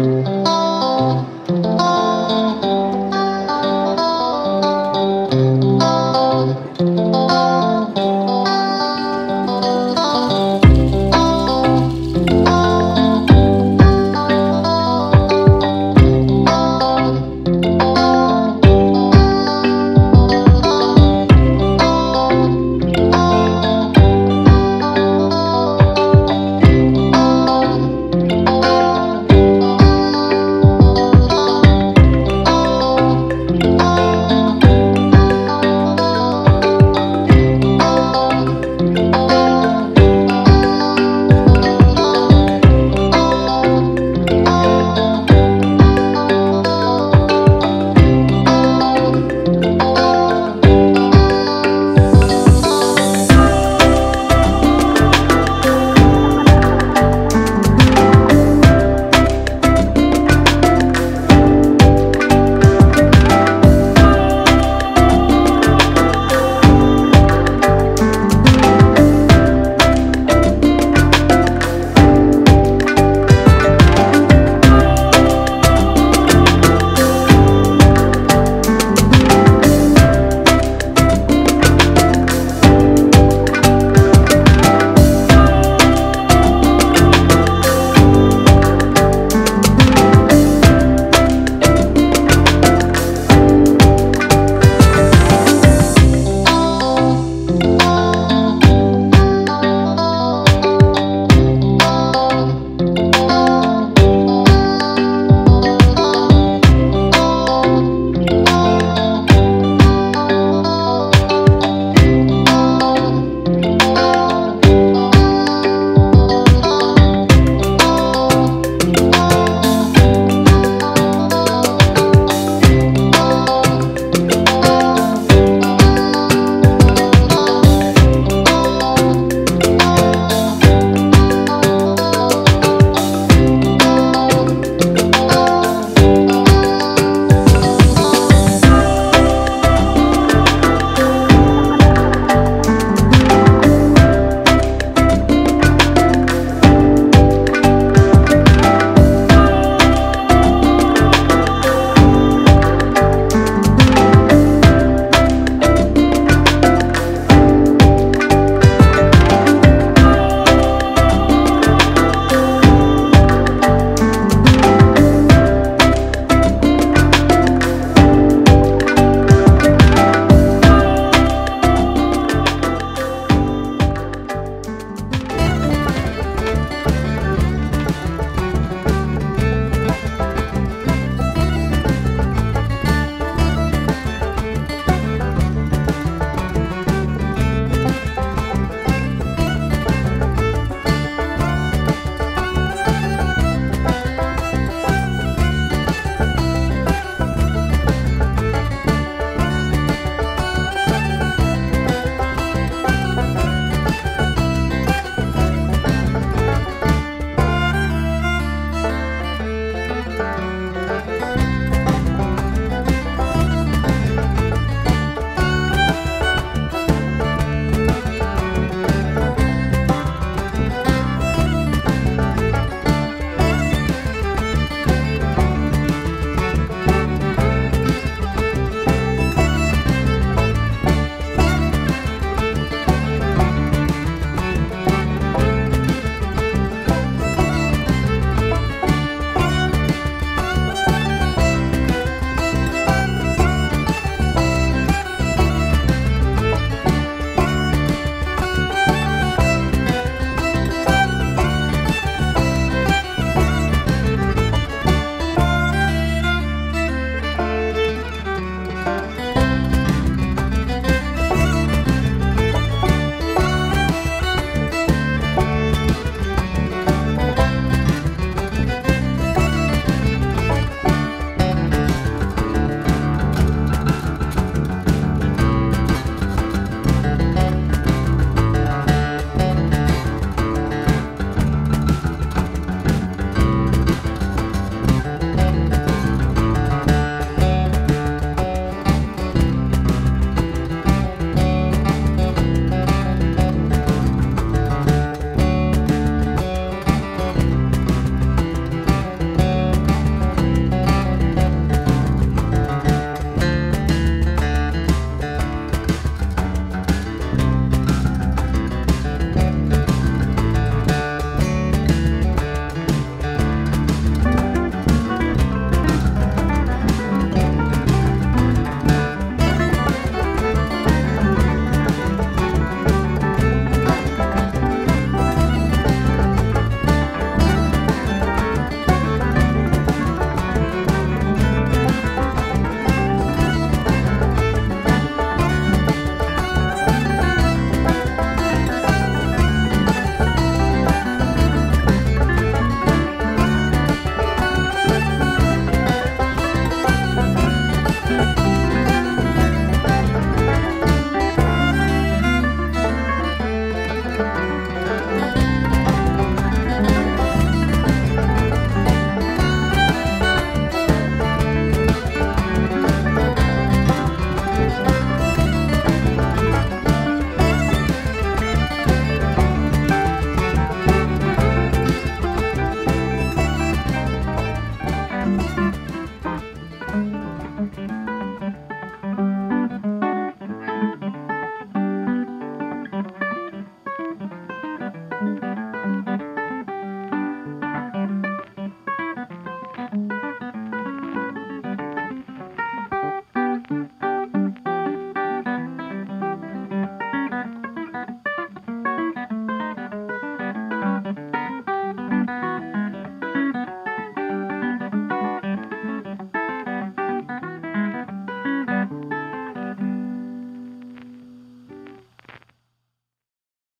Música